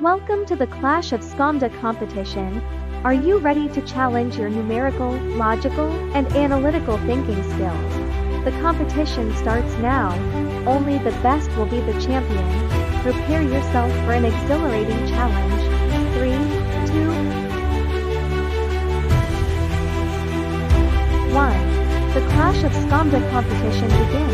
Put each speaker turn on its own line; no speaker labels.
Welcome to the Clash of Skomda competition. Are you ready to challenge your numerical, logical, and analytical thinking skills? The competition starts now. Only the best will be the champion. Prepare yourself for an exhilarating challenge. Three, two, one. The Clash of Skomda competition begins.